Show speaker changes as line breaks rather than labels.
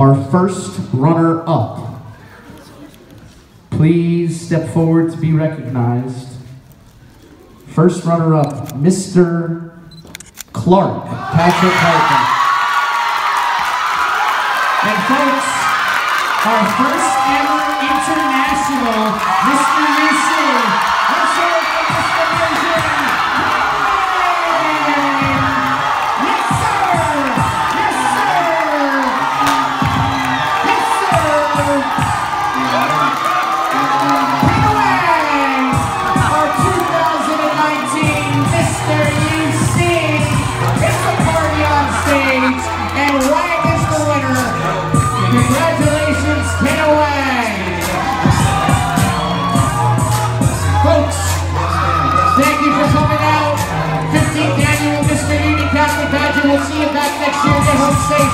our first runner-up. Please step forward to be recognized. First runner-up, Mr. Clark, Patrick Hartman. And folks, our first ever international Congratulations, Wang. Folks, thank you for coming out. 15th annual Mr. Union Catholic Pageant. We'll see you back next year. Get home safe.